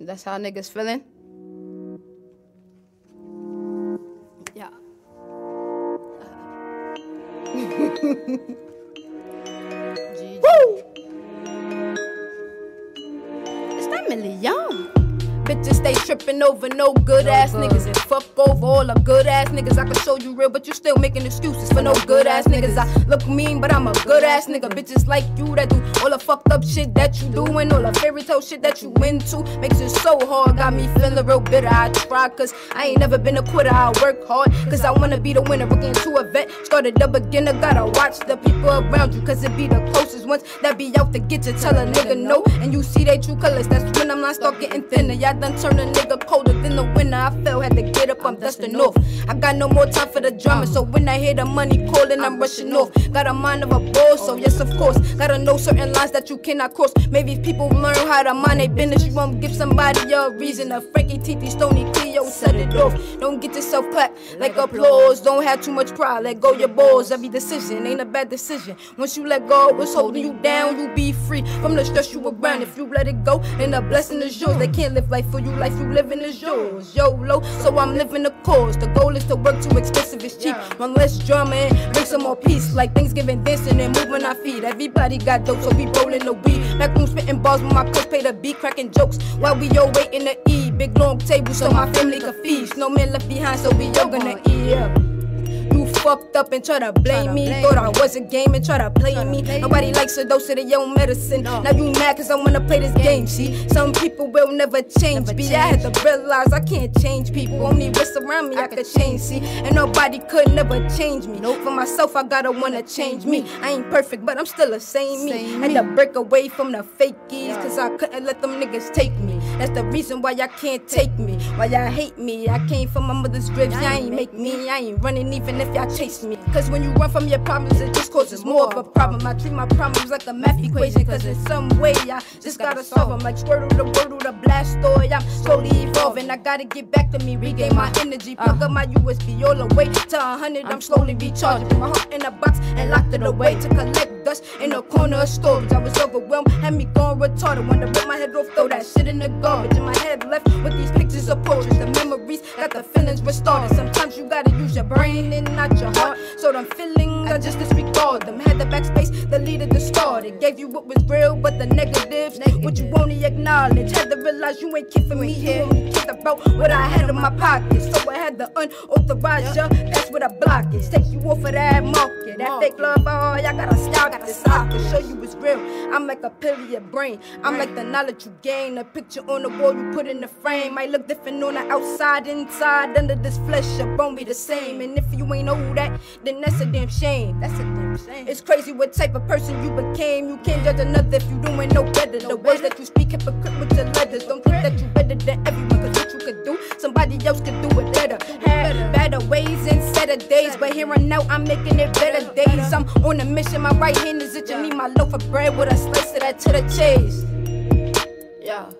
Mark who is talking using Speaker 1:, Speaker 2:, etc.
Speaker 1: That's how niggas feeling. Yeah. Woo! It's that million. Bitches stay tripping over no good ass niggas and fuck over all the good ass niggas. I can show you real, but you still making excuses for no good ass niggas. I look mean, but I'm a good ass nigga. Bitches like you that do all the fucked up shit that you doing, all the fairy tale shit that you into. Makes it so hard, got me feeling real bitter. I try, cause I ain't never been a quitter. I work hard, cause I wanna be the winner. Looking to a vet, started the beginner. Gotta watch the people around you, cause it be the closest ones that be out to get you. Tell a nigga no, and you see they true colors. That's when I'm not start getting thinner. Y'all done turn a nigga colder than the winter. I fell, had to get up, I'm dusting off. I got no more time for the drama, uh. so when I hear the money calling, I'm rushing off. Got a mind of a boss, so yes, of course. Gotta know certain lines that you cannot cross. Maybe if people learn how to mind their business, you won't give somebody a reason. A Frankie T.T. Stony Cleo set it off. Don't get yourself clapped like applause. Don't have too much pride, let go your balls. Every decision ain't a bad decision. Once you let go, what's holding you down, you be free from the stress you around. If you let it go, then the blessing is yours. They can't live life for you, life you living is yours. YOLO, so I'm living the cause. The goal is to work too expensive is cheap. One less drama and bring some more peace. Like Thanksgiving dancing and moving our feet. Everybody got dope, so we rolling the weed. Back room spitting balls with my coach, pay the beat, cracking jokes. While we all waiting to eat. Big long table so my family can feast. No man left behind, so we all gonna eat. Yeah. Fucked up and try to blame me. Thought I was a game and try to play me. Nobody likes a dose of their own medicine. Now you mad cause I wanna play this game. See, some people will never change. Be I had to realize I can't change people. Only what's around me I could change. See, and nobody could never change me. For myself, I gotta wanna change me. I ain't perfect, but I'm still the same me. Had to break away from the fakies cause I couldn't let them niggas take me. That's the reason why y'all can't take me. Why y'all hate me. I came from my mother's grave. Y'all ain't make me. I ain't running even if y'all chase me. Cause when you run from your problems, it just causes more of a problem. I treat my problems like a math equation. Cause in some way, I just gotta solve them. Like Squirtle the Wartortle, the Blastoise. I'm slowly evolving. I gotta get back to me, regain my energy. Uh. Plug up my USB all the way to 100. I'm slowly recharging. Put my heart in a box and locked it away to collect in a corner of storage. I was overwhelmed, had me going retarded. Wanna rip my head off, throw that shit in the garbage. In my head left with these pictures of portraits. The memories got the feelings restored. Sometimes you gotta use your brain and not your heart. So them feelings, I just disregard them. Had the backspace, the start. It gave you what was real, but the negatives, what you only acknowledge. Had to realize you ain't keeping me here. Only cared about what I had in my pocket. So I had to unauthorized. That's what I block is. Take you off of that market. That fake love, oh, y'all gotta sock to show you it's real. I'm like a pill of your brain. I'm like the knowledge you gain. A picture on the wall you put in the frame. Might look different on the outside, inside, under this flesh, your bone be the same. And if you ain't know that, then that's a damn shame. That's a damn shame. It's crazy what type of person you became. You can't judge another if you doing no better. The words that you speak hypocrite with your letters. Don't think that you better than everyone, cause what you could do, somebody else could do it I'm making it better days. I'm on a mission, my right hand is itching me my loaf of bread with a slice of that to the chase. Yeah.